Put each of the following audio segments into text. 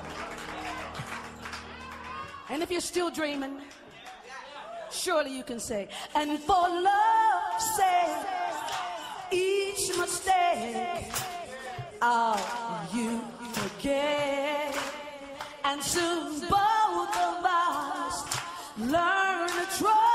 And if you're still dreaming, surely you can say, and for love's sake, each mistake, all you forget. And soon both of us learn to trust.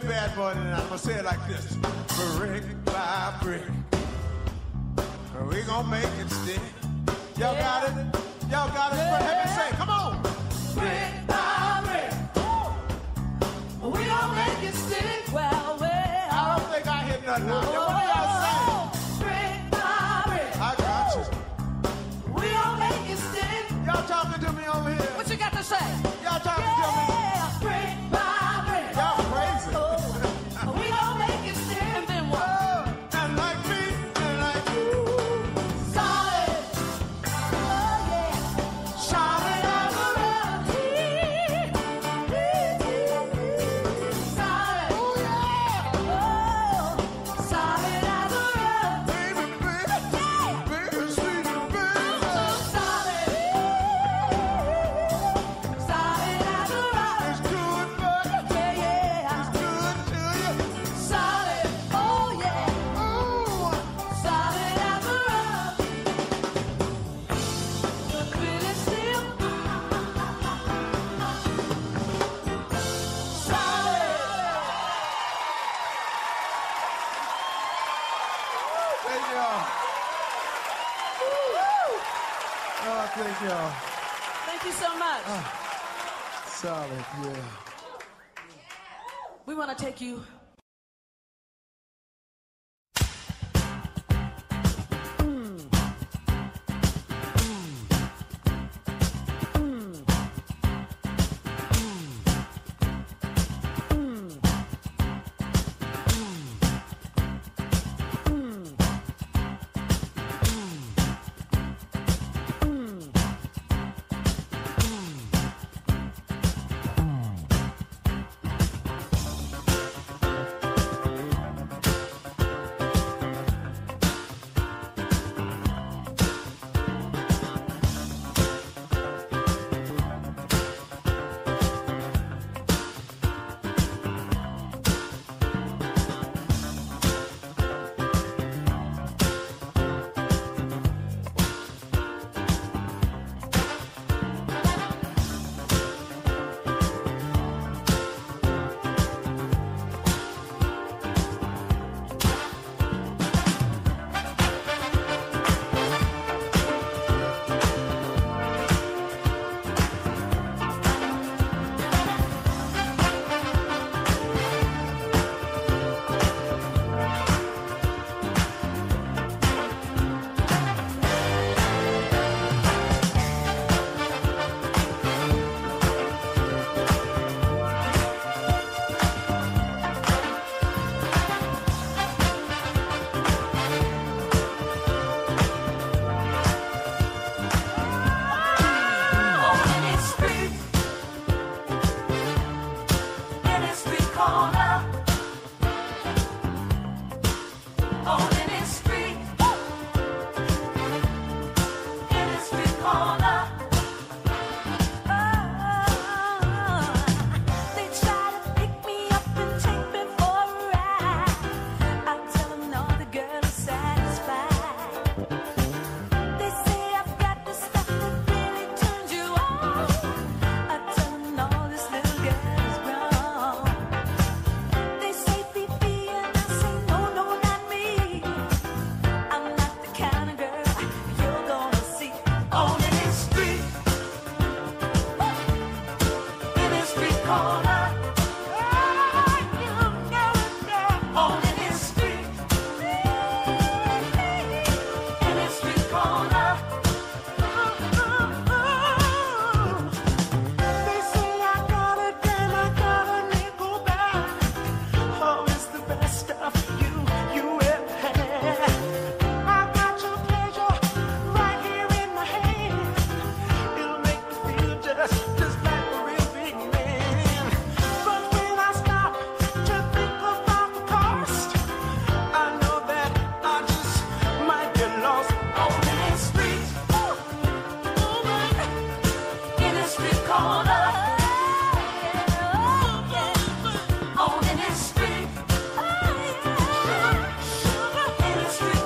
be a bad boy tonight. I'm gonna say it like this: brick by brick, we gonna make it stick. Y'all yeah. got it. Y'all got it. For heaven's sake, come on. Brick. We want to take you any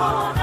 On